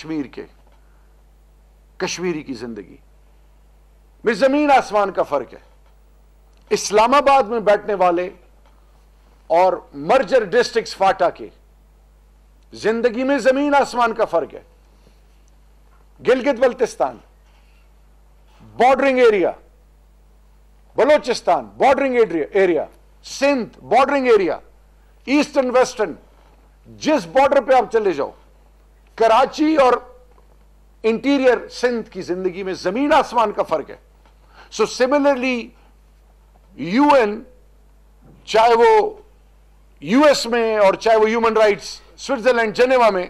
कश्मीर के, कश्मीरी की ज़िंदगी। में ज़मीन आसमान का फ़र्क है। इस्लामाबाद में बैठने वाले और मर्जर डिस्ट्रिक्ट फाटा के, ज़िंदगी में ज़मीन आसमान का फ़र्क है। Gilgit Baltistan, bordering area, Balochistan, bordering area, Sindh, bordering area eastern western, जिस बॉर्डर पे आप चले जाओ कराची और इंटीरियर सिंध की ज़िंदगी में ज़मीन आसमान का फ़र्क है। सो सिमिलरली यूएन चाहे वो यूएस में और चाहे वो ह्यूमन राइट्स स्विट्जरलैंड जेनेवा में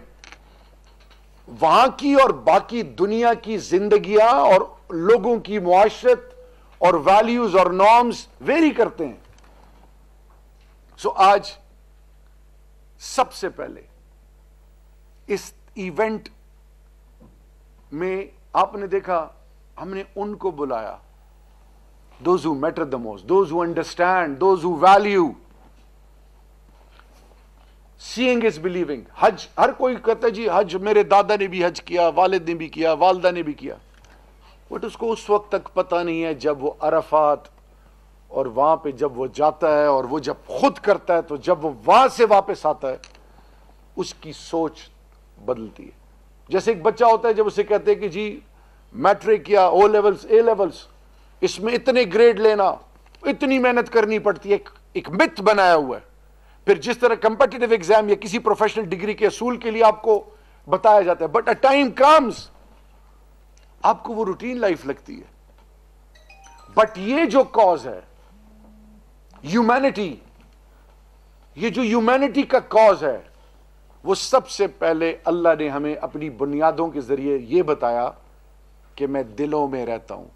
वहाँ की और बाकी दुनिया की जिंदगियाँ और लोगों की मुआशरत और वैल्यूज़ और नॉर्म्स वेरी करते हैं। सो so, आज सबसे पहले इस इवेंट में आपने देखा, हमने उनको बुलाया। Those who matter the most those who understand those who value seeing is believing हज हर कोई कहता जी, हज मेरे दादा ने भी हज किया, वालिद ने भी किया, वालदा ने भी किया. बट उसको उस वक्त तक पता नहीं है जब वो अरफात, और वहाँ पे जब वो जाता है, और वो जब खुद करता है तो जब वो वहाँ से वापस आता है, उसकी सोच बदलती है। जैसे एक बच्चा होता है जब उसे कहते हैं कि जी मैट्रिक या ओ लेवल्स ए लेवल्स इसमें इतने ग्रेड लेना इतनी मेहनत करनी पड़ती है एक, मिथ बनाया हुआ है। फिर जिस तरह कंपेटिटिव एग्ज़ाम या किसी प्रोफेशनल डिग्री के असूल के लिए आपको बताया जाता है बट अ टाइम कम्स आपको वो रूटीन लाइफ लगती है। बट ये जो कॉज है ह्यूमैनिटी ये जो ह्यूमैनिटी का कॉज है वो सबसे पहले अल्लाह ने हमें अपनी बुनियादों के ज़रिए यह बताया कि मैं दिलों में रहता हूँ।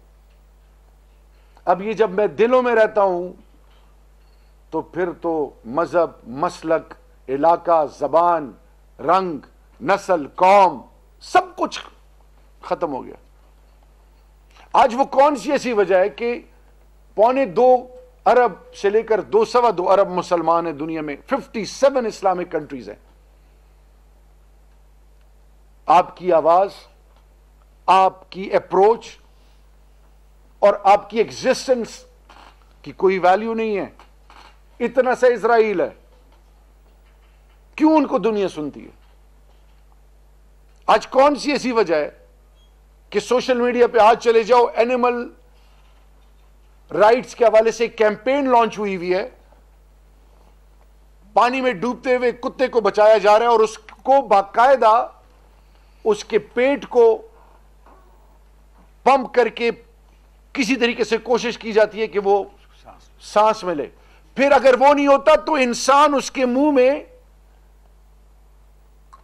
अब ये जब मैं दिलों में रहता हूँ तो फिर तो मज़हब, मसलक, इलाका, जबान, रंग, नस्ल, कौम, सब कुछ खत्म हो गया। आज वो कौन सी ऐसी वजह है कि पौने दो अरब से लेकर दो सवा दो अरब मुसलमान है दुनिया में? 57 इस्लामिक कंट्रीज़ हैं। आपकी आवाज़, आपकी अप्रोच और आपकी एग्जिस्टेंस की कोई वैल्यू नहीं है। इतना सा इसराइल है। क्यों उनको दुनिया सुनती है? आज कौन सी ऐसी वजह है कि सोशल मीडिया पे आज चले जाओ एनिमल राइट्स के हवाले से कैंपेन लॉन्च हुई हुई है। पानी में डूबते हुए कुत्ते को बचाया जा रहा है और उसको बाकायदा उसके पेट को पंप करके किसी तरीके से कोशिश की जाती है कि वो सांस मिले। फिर अगर वो नहीं होता तो इंसान उसके मुँह में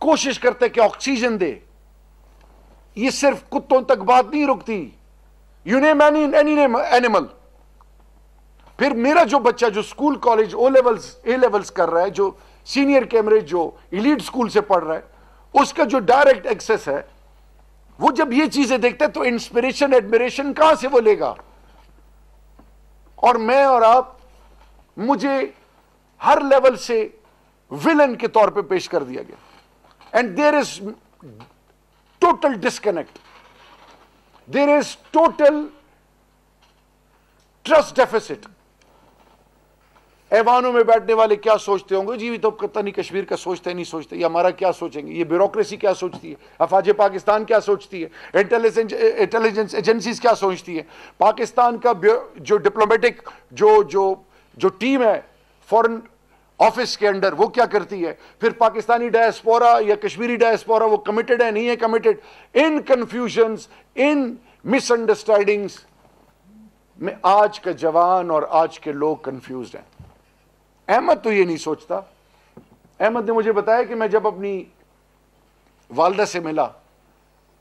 कोशिश करता है कि ऑक्सीजन दे। ये सिर्फ़ कुत्तों तक बात नहीं रुकती। You name any any name animal फिर मेरा जो बच्चा, जो school college O levels A levels कर रहा है, जो सीनियर कैमरे जो इलीट स्कूल से पढ़ रहा है उसका जो डायरेक्ट एक्सेस है, वो जब ये चीज़ें देखते हैं तो इंस्पिरेशन एडमिरेशन कहाँ से वो लेगा? और मैं और आप, मुझे हर लेवल से विलन के तौर पे पेश कर दिया गया। And there is total disconnect there is total trust deficit ऐवानों में बैठने वाले क्या सोचते होंगे? जी तो पता नहीं कश्मीर का सोचते नहीं सोचते। ये हमारा क्या सोचेंगे? ये ब्यूरोक्रेसी क्या सोचती है? अफाज पाकिस्तान क्या सोचती है? इंटेलिजेंस इंटेलिजेंस एजेंसीज क्या सोचती है? पाकिस्तान का जो डिप्लोमेटिक जो जो जो टीम है फॉरेन ऑफ़िस के अंडर, वो क्या करती है? फिर पाकिस्तानी डायस्पोरा या कश्मीरी डायस्पोरा वो कमिटेड है, नहीं है committed in confusion in misunderstandings में आज का जवान और आज के लोग कंफ्यूज हैं। अहमद तो ये नहीं सोचता। अहमद ने मुझे बताया कि मैं जब अपनी वालदा से मिला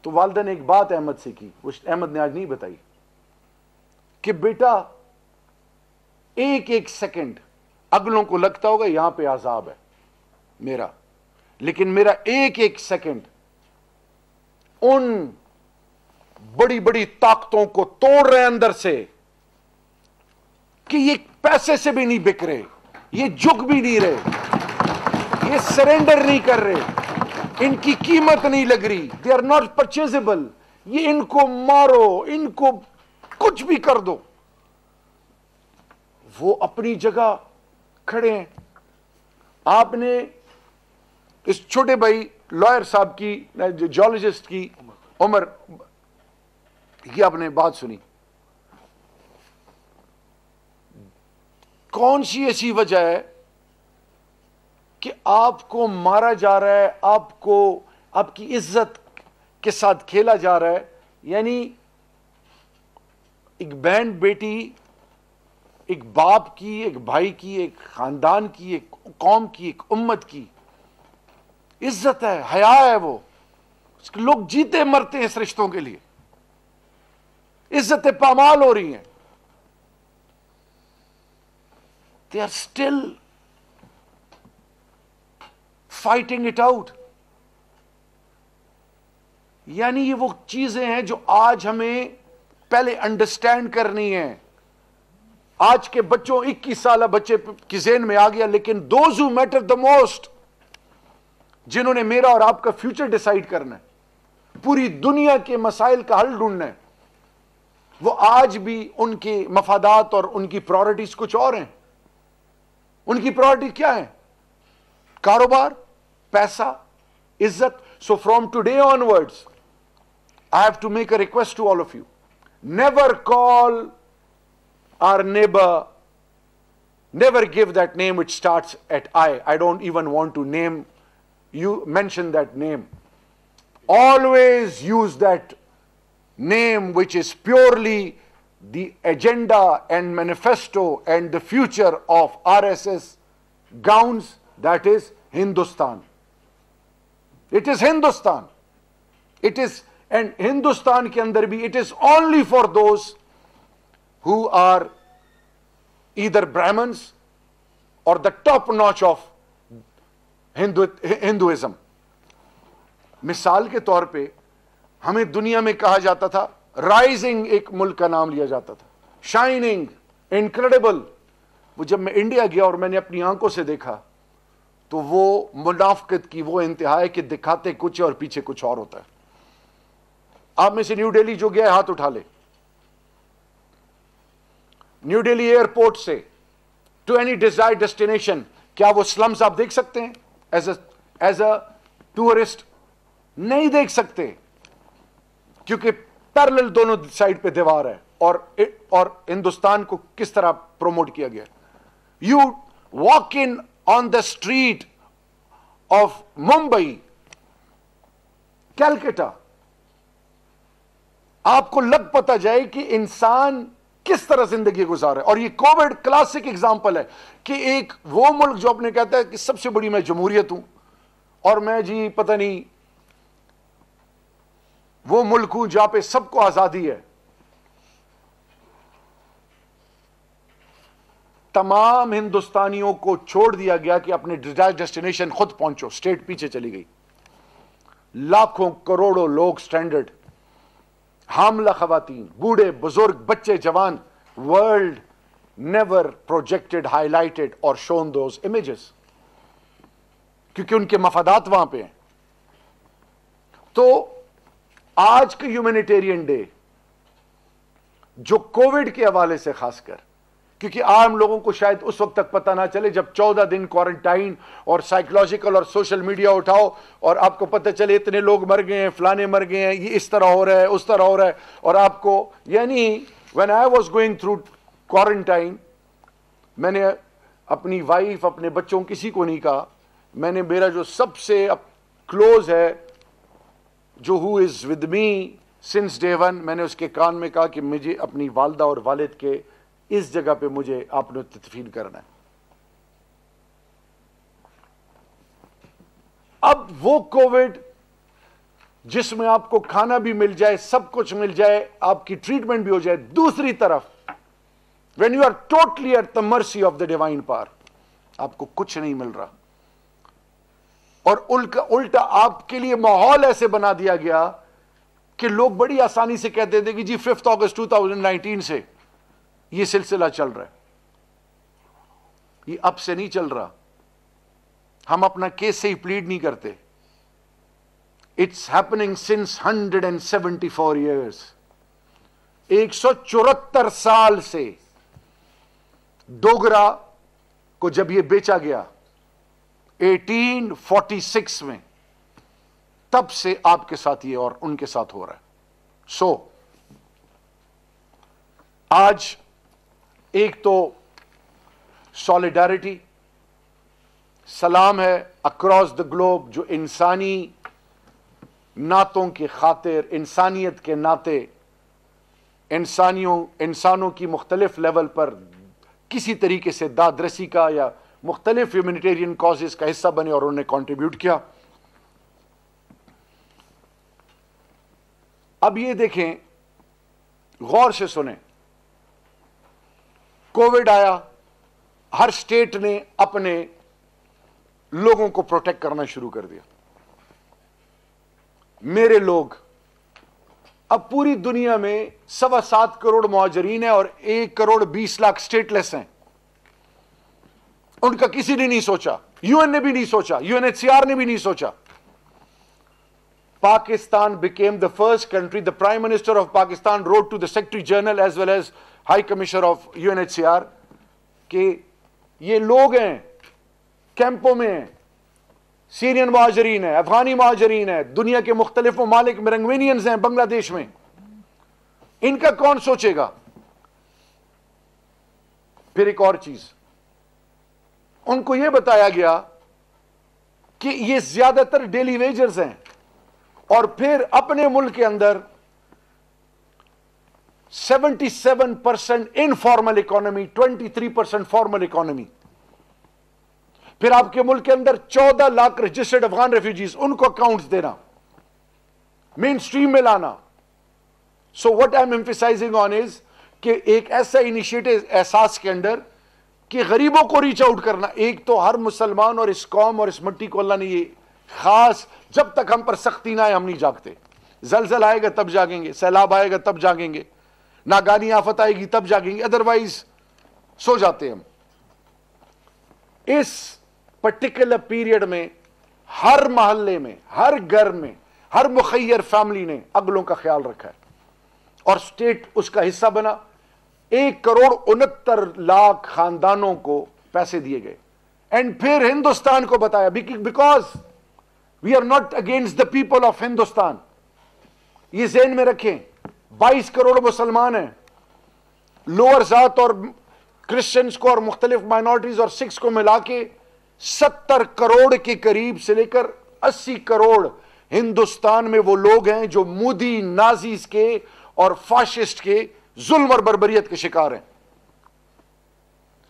तो वालदा ने एक बात अहमद से की उस अहमद ने आज नहीं बताई कि बेटा एक एक सेकंड, अगलों को लगता होगा यहाँ पे आजाब है मेरा, लेकिन मेरा एक एक सेकंड उन बड़ी बड़ी ताकतों को तोड़ रहे अंदर से कि ये पैसे से भी नहीं बिक रहे। ये झुक भी नहीं रहे। ये सरेंडर नहीं कर रहे। इनकी कीमत नहीं लग रही। दे आर नॉट परचेजेबल ये इनको मारो, इनको कुछ भी कर दो। वो अपनी जगह खड़े हैं। आपने इस छोटे भाई लॉयर साहब की जोलॉजिस्ट की, उम्र। की आपने बात सुनी। कौन सी ऐसी वजह है कि आपको मारा जा रहा है, आपको, आपकी इज़्ज़त के साथ खेला जा रहा है? यानी एक बहन बेटी, एक बाप की, एक भाई की, एक खानदान की, एक कौम की, एक उम्मत की इज़्ज़त है, हया है वो। लोग जीते मरते हैं इस रिश्तों के लिए। इज्जतें पामाल हो रही हैं। They are still fighting it out यानी ये वो चीज़ें हैं जो आज हमें पहले अंडरस्टैंड करनी है। आज के बच्चों 21 साल बच्चे की जेन में आ गया, लेकिन those who matter the most जिन्होंने मेरा और आपका फ्यूचर डिसाइड करना है, पूरी दुनिया के मसाइल का हल ढूंढना है, वो आज भी उनके मफादात और उनकी प्रायोरिटीज कुछ और हैं। उनकी प्रायोरिटी क्या है? कारोबार, पैसा, इज़्ज़त। So from today onwards I have to make a request to all of you never call our neighbour never give that name it start at I I don't even want to name you mention that name always use that name which is purely the agenda and manifesto and the future of RSS gowns, that is Hindustan. It is Hindustan. It is, and Hindustan ke andar bhi, it is only for those who are either Brahmins or the top notch of Hindu, Hinduism. मिसाल के तौर पे हमें दुनिया में कहा जाता था राइजिंग एक मुल्क का नाम लिया जाता था। शाइनिंग इनक्रेडिबल वो जब मैं इंडिया गया और मैंने अपनी आँखों से देखा तो वो मुनाफ्कत की, वो इंतहा है कि दिखाते कुछ और पीछे कुछ और होता है। आप में से न्यू दिल्ली जो गया, हाथ उठा ले। न्यू दिल्ली एयरपोर्ट से टू एनी डिज़ायर डेस्टिनेशन क्या वो स्लम्स आप देख सकते हैं? एज एज अ टूरिस्ट नहीं देख सकते। क्योंकि पैरेलल दोनों साइड पे दीवार है और और हिंदुस्तान को किस तरह प्रमोट किया गया? You walk in on the street of Mumbai Calcutta आपको लग पता जाए कि इंसान किस तरह ज़िंदगी गुजारे। और ये कोविड क्लासिक एग्जांपल है कि एक वो मुल्क जो अपने कहता है कि सबसे बड़ी मैं जमहूरियत हूँ और मैं जी पता नहीं वो मुल्क हूँ जहाँ पे सबको आज़ादी है। तमाम हिंदुस्तानियों को छोड़ दिया गया कि अपने डिज़ायर डेस्टिनेशन खुद पहुंचो, स्टेट पीछे चली गई। लाखों करोड़ों लोग स्टैंडर्ड, हामला खवातीन, बूढ़े, बुज़ुर्ग, बच्चे, जवान वर्ल्ड नेवर प्रोजेक्टेड हाईलाइटेड और शोन दोज इमेजेस क्योंकि उनके मफादात वहाँ पे हैं। तो आज का ह्यूमैनिटेरियन डे जो कोविड के हवाले से खासकर, क्योंकि आम लोगों को शायद उस वक्त तक पता ना चले जब चौदह दिन क्वारंटाइन और साइकोलॉजिकल और सोशल मीडिया उठाओ और आपको पता चले इतने लोग मर गए हैं, फलाने मर गए हैं, ये इस तरह हो रहा है, उस तरह हो रहा है। और आपको, यानी when I was going through quarantine मैंने अपनी वाइफ अपने बच्चों, किसी को नहीं कहा। मैंने, मेरा जो सबसे क्लोज है जो who is with me since day one मैंने उसके कान में कहा कि मुझे अपनी वालदा और वालिद के इस जगह पे मुझे आपने तदफीन करना है। अब वो कोविड जिसमें आपको खाना भी मिल जाए, सब कुछ मिल जाए, आपकी ट्रीटमेंट भी हो जाए, दूसरी तरफ़ when you are totally at the mercy of the divine power आपको कुछ नहीं मिल रहा। और उल्टा आपके लिए माहौल ऐसे बना दिया गया कि लोग बड़ी आसानी से कहते थे कि जी फिफ्थ अगस्त 2019 से ये सिलसिला चल रहा है। ये अब से नहीं चल रहा। हम अपना केस से ही प्लीड नहीं करते। इट्स हैपनिंग सिंस 174 इयर्स एक सौ चौहत्तर साल से डोगरा को जब यह बेचा गया 1846 में तब से आपके साथ ये और उनके साथ हो रहा है। सो so, आज एक तो सॉलिडारिटी सलाम है अक्रॉस द ग्लोब जो इंसानी नातों की खातिर इंसानियत के नाते इंसानियों इंसानों की मुख्तलिफ़ लेवल पर किसी तरीके से दादरसी का या मुख्तलिफ़ ह्यूमनिटेरियन कॉजेज का हिस्सा बने और उन्होंने कॉन्ट्रीब्यूट किया। अब ये देखें, गौर से सुने। कोविड आया, हर स्टेट ने अपने लोगों को प्रोटेक्ट करना शुरू कर दिया। मेरे लोग, अब पूरी दुनिया में सवा सात करोड़ मुआजरीन है और एक करोड़ बीस लाख स्टेटलेस हैं। उनका किसी ने नहीं सोचा। यूएन ने भी नहीं सोचा यूएनएचसीआर ने भी नहीं सोचा। Pakistan became the first country the prime minister of Pakistan wrote to the secretary general as well as high commissioner of UNHCR के ये लोग हैं, कैंपों में सीरियन महाजरीन है अफगानी महाजरीन है, दुनिया के मुख्तलिफ़ मालिक मरंगवेनियंस हैं, बांग्लादेश में। इनका कौन सोचेगा? फिर एक और चीज़ उनको यह बताया गया कि ये ज़्यादातर डेली वेजर्स हैं और फिर अपने मुल्क के अंदर 77 percent informal economy 23 percent formal economy फिर आपके मुल्क के अंदर 14 लाख रजिस्टर्ड अफगान रेफ्यूजीज उनको अकाउंट्स देना मेन स्ट्रीम में लाना। So what I am emphasizing on is कि एक ऐसा इनिशिएटिव एहसास के अंदर कि गरीबों को रीच आउट करना। एक तो हर मुसलमान और इस कौम और इस मट्टी को अल्लाह ने ये खास, जब तक हम पर सख्ती ना आए, हम नहीं जागते। जलजल आएगा, तब जागेंगे। सैलाब आएगा, तब जागेंगे। नागानी आफत आएगी, तब जागेंगे। अदरवाइज़ सो जाते हम। इस पर्टिकुलर पीरियड में, हर मोहल्ले में, हर घर में, हर मुखैर फैमिली ने अगलों का ख्याल रखा है। और स्टेट उसका हिस्सा बना। एक करोड़ उनहत्तर लाख खानदानों को पैसे दिए गए। एंड फिर हिंदुस्तान को बताया because we are not against the people of Hindustan ये जेन में रखें 22 करोड़ मुसलमान हैं। लोअर जात और क्रिश्चियंस को और मुख्तलिफ़ माइनॉरिटीज और सिक्स को मिला के सत्तर करोड़ के करीब से लेकर अस्सी करोड़ हिंदुस्तान में वो लोग हैं जो मोदी, नाजीज के और फाशिस्ट के जुल्म और बरबरीत के शिकार हैं।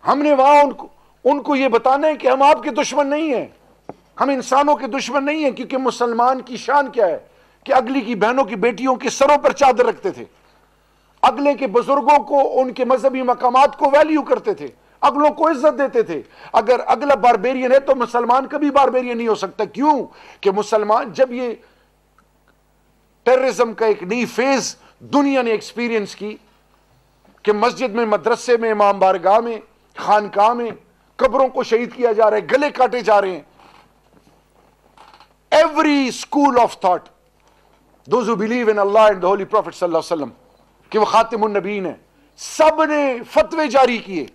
हमने वहाँ उनको उनको यह बताना है कि हम आपके दुश्मन नहीं हैं। हम इंसानों के दुश्मन नहीं है, क्योंकि मुसलमान की शान क्या है? कि अगली की बहनों की बेटियों के सरों पर चादर रखते थे। अगले के बुज़ुर्गों को, उनके मजहबी मकाम को वैल्यू करते थे। अगलों को इज़्ज़त देते थे। अगर अगला बारबेरियन है तो मुसलमान कभी बारबेरियन नहीं हो सकता। क्यों? कि मुसलमान, जब ये टेररिज्म का एक नई फ़ेज़ दुनिया ने एक्सपीरियंस की कि मस्जिद में, मदरसे में, इमाम बारगाह में, खानकाह में कब्रों को शहीद किया जा रहा है, गले काटे जा रहे हैं। Every school of thought believe in Allah and the Holy Prophet sallallahu कि वो खातिमुन नबीन है। सबने फतवे जारी किए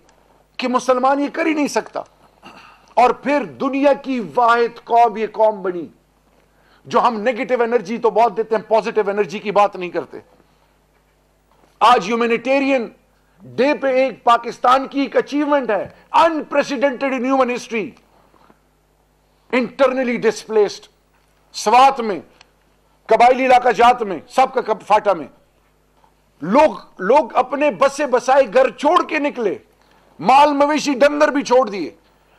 कि मुसलमान ये कर ही नहीं सकता। और फिर दुनिया की वाहिद कौम, ये कौम बनी, जो हम नेगेटिव एनर्जी तो बहुत देते हैं पॉजिटिव एनर्जी की बात नहीं करते। आज ह्यूमैनिटेरियन डे पे एक पाकिस्तान की एक अचीवमेंट है unprecedented in human history internally displaced Swat में कबायली इलाका जात में, सबका फाटा में। लोग लोग अपने बसे बसाए घर छोड़ के निकले, माल मवेशी डंगर भी छोड़ दिए।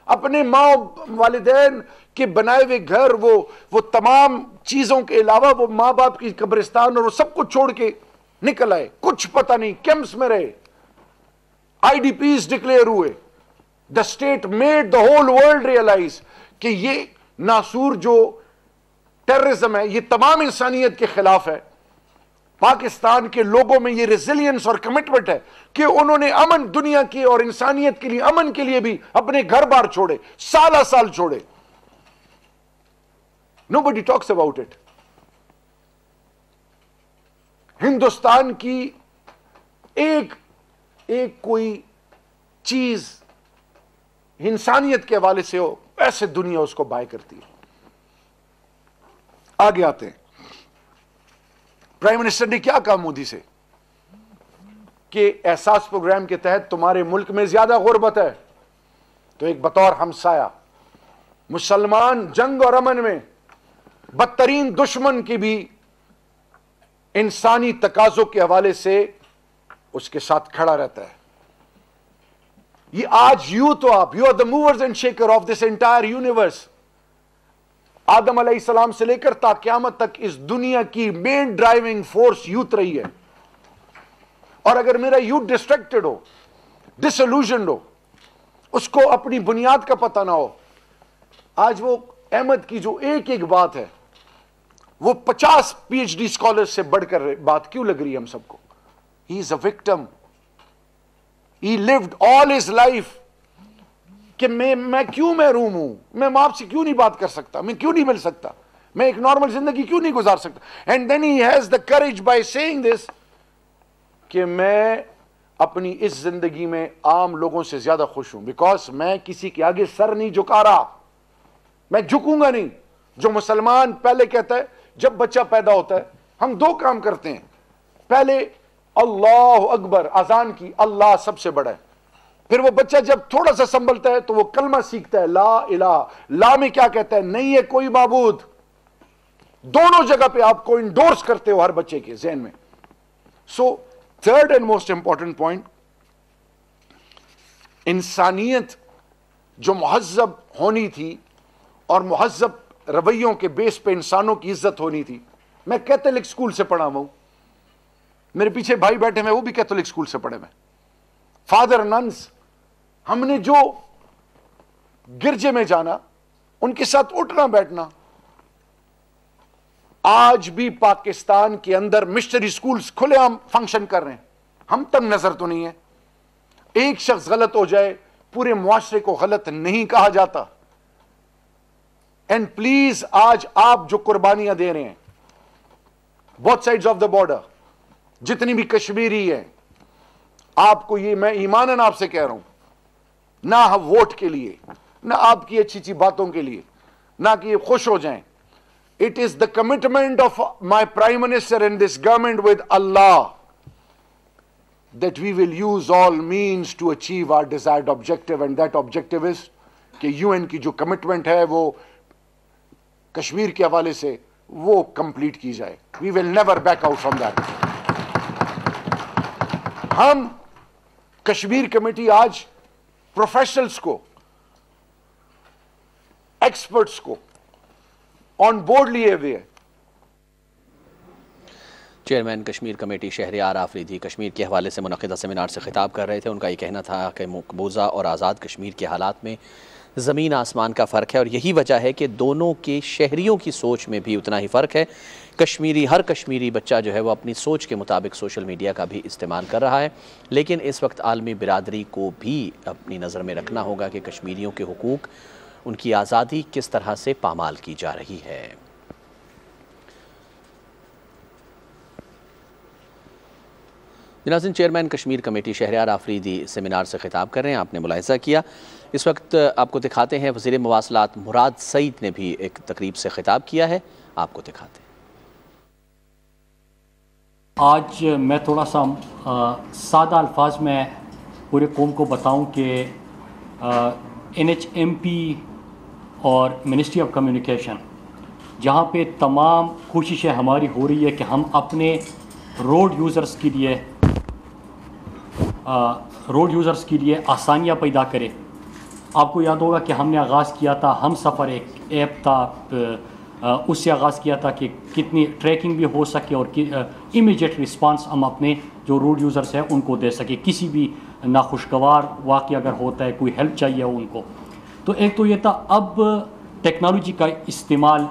अपने माँ वालदेन के बनाए हुए घर, वो वो तमाम चीज़ों के अलावा वो माँ बाप की कब्रिस्तान और वो सब कुछ छोड़ के निकल आए। कुछ पता नहीं कैंप्स में रहे। आईडीपीज डिक्लेयर हुए। The state made the whole world realise कि ये नासूर जो टेररिज्म है, ये तमाम इंसानियत के खिलाफ है। पाकिस्तान के लोगों में ये रेजिलियंस और कमिटमेंट है कि उन्होंने अमन दुनिया की और इंसानियत के लिए, अमन के लिए भी अपने घर बार छोड़े, साल साल छोड़े। Nobody talks about it Hindustan की एक एक कोई चीज़ इंसानियत के हवाले से हो वैसे दुनिया उसको बाय करती है। आगे आते हैं। प्राइम मिनिस्टर ने क्या कहा मोदी से? कि एहसास प्रोग्राम के तहत तुम्हारे मुल्क में ज़्यादा गुर्बत है। तो एक बतौर हमसाया, मुसलमान जंग और अमन में बदतरीन दुश्मन की भी इंसानी तकाजों के हवाले से उसके साथ खड़ा रहता है। ये आज यू तो आप you are the movers and shaker of this entire universe आदम सलाम से लेकर ताक्यामत तक इस दुनिया की मेन ड्राइविंग फोर्स यूथ रही है। और अगर मेरा यूथ डिस्ट्रैक्टेड हो डिसोल्यूशन हो, उसको अपनी बुनियाद का पता ना हो, आज वो अहमद की जो एक एक बात है, वो पचास पीएचडी स्कॉलर से बढ़कर बात क्यों लग रही है हम सबको? He is a victim he lived all his life कि मैं मैं क्यों महरूम हूँ? मैं माँ से क्यों नहीं बात कर सकता? मैं क्यों नहीं मिल सकता? मैं एक नॉर्मल ज़िंदगी क्यों नहीं गुजार सकता? And then he has the courage by saying this कि मैं अपनी इस ज़िंदगी में आम लोगों से ज़्यादा खुश हूँ। बिकॉज़ मैं किसी के आगे सर नहीं झुका रहा। मैं झुकूँगा नहीं। जो मुसलमान पहले कहता है, जब बच्चा पैदा होता है, हम दो काम करते हैं। पहले अल्लाह अकबर अजान की अल्लाह सबसे बड़ा है। फिर वो बच्चा जब थोड़ा सा संभलता है तो वो कलमा सीखता है, ला इला ला में क्या कहता है? नहीं है कोई माबूद। दोनों जगह पे आपको इंडोर्स करते हो हर बच्चे के जहन में। So third and most important point इंसानियत जो महजब होनी थी और महजब रवैयों के बेस पे इंसानों की इज़्ज़त होनी थी। मैं कैथलिक स्कूल से पढ़ा हुआ मेरे पीछे भाई बैठे हुए वो भी कैथोलिक स्कूल से पढ़े हुए फादर नंस हमने जो गिरजे में जाना, उनके साथ उठना बैठना, आज भी पाकिस्तान के अंदर मिशनरी स्कूल्स खुलेआम फ़ंक्शन कर रहे हैं। हम तक नज़र तो नहीं है। एक शख्स गलत हो जाए, पूरे मुआशरे को गलत नहीं कहा जाता। एंड प्लीज़ आज आप जो कुर्बानियाँ दे रहे हैं both sides of the border जितनी भी कश्मीरी है, आपको ये मैं ईमानन आपसे कह रहा हूँ, ना हम वोट के लिए, ना आपकी अच्छी अच्छी बातों के लिए, ना कि ये खुश हो जाएँ। It is the commitment of my prime minister in this government with Allah that we will use all means to achieve our desired objective and that objective is कि यूएन की जो कमिटमेंट है, वो कश्मीर के हवाले से वो कंप्लीट की जाए। We will never back out from that हम कश्मीर कमेटी आज प्रोफेशनल्स को एक्सपर्ट्स को ऑन बोर्ड लिए हुए हैं। चेयरमैन कश्मीर कमेटी शहरियार आफरीदी कश्मीर के हवाले से मुनदा सेमिनार से खिताब कर रहे थे। उनका ये कहना था कि मकबूजा और आज़ाद कश्मीर के हालात में ज़मीन आसमान का फ़र्क है और यही वजह है कि दोनों के शहरीों की सोच में भी उतना ही फ़र्क है। कश्मीरी, हर कश्मीरी बच्चा जो है वो अपनी सोच के मुताबिक सोशल मीडिया का भी इस्तेमाल कर रहा है। लेकिन इस वक्त आलमी बिरादरी को भी अपनी नज़र में रखना होगा कि कश्मीरियों के हकूक़, उनकी आज़ादी किस तरह से पामाल की जा रही है। जनाजिन chairman Kashmir committee Shehryar Afridi seminar से खिताब कर रहे हैं। आपने मुलायजा किया। इस वक्त आपको दिखाते हैं वज़ीर मवासलात मुराद सईद ने भी एक तकरीब से खिताब किया है। आपको दिखाते हैं। आज मैं थोड़ा सा सादा अल्फाज में पूरे कौम को बताऊँ कि एन एच एम पी और मिनिस्ट्री ऑफ़ कम्युनिकेशन, जहाँ पे तमाम कोशिशें हमारी हो रही है कि हम अपने रोड यूज़र्स के लिए रोड यूज़र्स के लिए आसानियाँ पैदा करें। आपको याद होगा कि हमने आगाज़ किया था, हम सफ़र एक ऐप था उससे आगाज़ किया था कि कितनी ट्रैकिंग भी हो सके और इमीडिएट रिस्पांस हम अपने जो रोड यूज़र्स हैं उनको दे सके। किसी भी नाखुशगवार वाक़ अगर होता है, कोई हेल्प चाहिए उनको। तो एक तो ये था, अब टेक्नोलॉजी का इस्तेमाल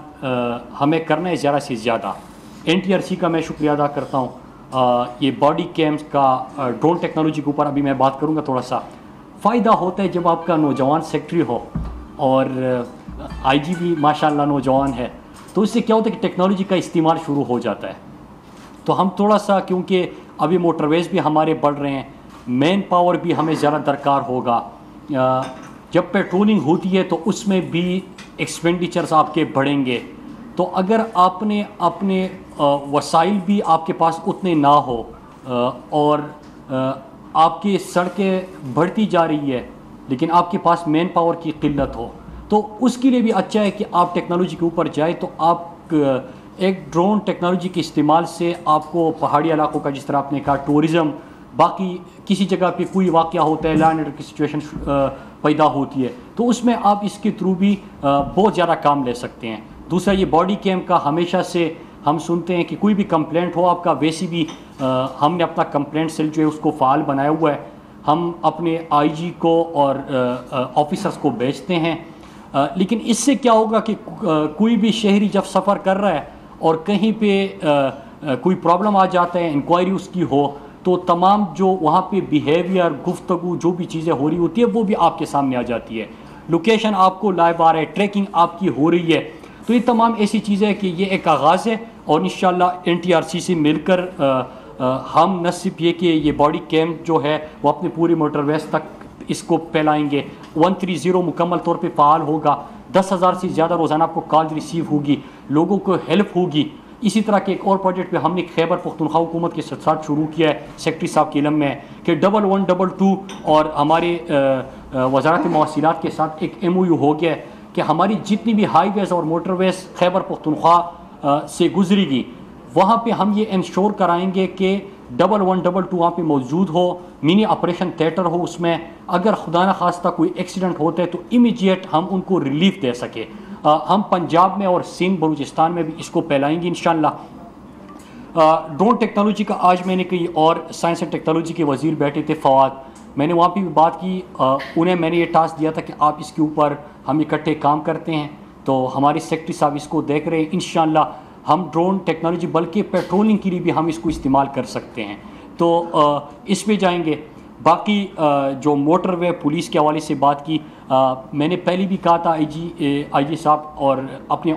हमें करना है ज़्यादा से ज़्यादा। एन का मैं शुक्रिया अदा करता हूँ। ये बॉडी कैम्स का ड्रोन टेक्नोलॉजी के ऊपर अभी मैं बात करूँगा थोड़ा सा। फ़ायदा होता है जब आपका नौजवान सेक्रेटरी हो और आईजी भी माशाल्लाह नौजवान है तो इससे क्या होता है कि टेक्नोलॉजी का इस्तेमाल शुरू हो जाता है। तो हम थोड़ा सा, क्योंकि अभी मोटरवेज भी हमारे बढ़ रहे हैं मैन पावर भी हमें ज़्यादा दरकार होगा। जब पेट्रोलिंग होती है तो उसमें भी एक्सपेंडिचर्स आपके बढ़ेंगे। तो अगर आपने अपने वसाइल भी आपके पास उतने ना हो और आपकी सड़कें बढ़ती जा रही है, लेकिन आपके पास मैन पावर की किल्लत हो। तो उसके लिए भी अच्छा है कि आप टेक्नोलॉजी के ऊपर जाए तो आप एक ड्रोन टेक्नोलॉजी के इस्तेमाल से आपको पहाड़ी इलाकों का, जिस तरह आपने कहा टूरिज़म बाकी किसी जगह पे कोई वाक़ होता है लैंड की सिचुएशन पैदा होती है तो उसमें आप इसके थ्रू भी बहुत ज़्यादा काम ले सकते हैं। दूसरा, ये बॉडी कैम का हमेशा से हम सुनते हैं कि कोई भी कंप्लेंट हो आपका वैसी भी आ, हमने अपना कंप्लेंट सेल जो है उसको फ़ाल बनाया हुआ है। हम अपने आईजी को और ऑफिसर्स को भेजते हैं। आ, लेकिन इससे क्या होगा कि कोई भी शहरी जब सफ़र कर रहा है और कहीं पे आ, कोई प्रॉब्लम आ जाता है इंक्वायरी उसकी हो तो तमाम जो वहाँ पे बिहेवियर गुफ्तगु जो भी चीज़ें हो रही होती है वो भी आपके सामने आ जाती है। लोकेशन आपको लाइव आ रहा है ट्रैकिंग आपकी हो रही है। तो ये तमाम ऐसी चीज़ें हैं कि ये एक आगाज़ है। और इन टी सी मिलकर आ, आ, हम न सिर्फ़ ये कि ये बॉडी कैम्प जो है वो अपने पूरी मोटरवेज तक इसको फैलाएँगे। वन थ्री ज़ीरो मुकम्मल तौर पे फाल होगा। दस हज़ार से ज़्यादा रोज़ाना आपको कॉल रिसीव होगी लोगों को हेल्प होगी। इसी तरह के एक और प्रोजेक्ट पे हमने खैबर पख्तनख्वा हुकूमत के साथ साथ शुरू किया है सेक्रेटरी साहब के इलम में कि डबल वन डबल टू और हमारे वजारत मवासिलत के साथ एक एम ओ यू हो गया है कि हमारी जितनी भी हाईवेज़ और मोटरवेज़ खैबर पख्तनख्वा से गुजरेगी। वहाँ पे हम ये इंश्योर कराएँगे कि डबल वन डबल टू वहाँ पे मौजूद हो मिनी ऑपरेशन थिएटर हो उसमें। अगर खुदा न खास्ता कोई एक्सीडेंट होता है तो इमीजिएट हम उनको रिलीफ दे सके। आ, हम पंजाब में और सिंध बलूचिस्तान में भी इसको फैलाएँगे इन ड्रोन टेक्नोलॉजी का आज मैंने कही और साइंस एंड टेक्नोलॉजी के वज़ीर बैठे थे फवाद। मैंने वहाँ पर भी बात की आ, उन्हें मैंने ये टास्क दिया था कि आप इसके ऊपर हम इकट्ठे काम करते हैं। तो हमारे सेक्रेटरी साहब इसको देख रहे हैं। इन हम ड्रोन टेक्नोलॉजी बल्कि पेट्रोलिंग के लिए भी हम इसको इस्तेमाल कर सकते हैं। तो इस पर जाएँगे। बाकी जो मोटर वे पुलिस के हवाले से बात की मैंने पहले भी कहा था आई जी आई जी साहब और अपने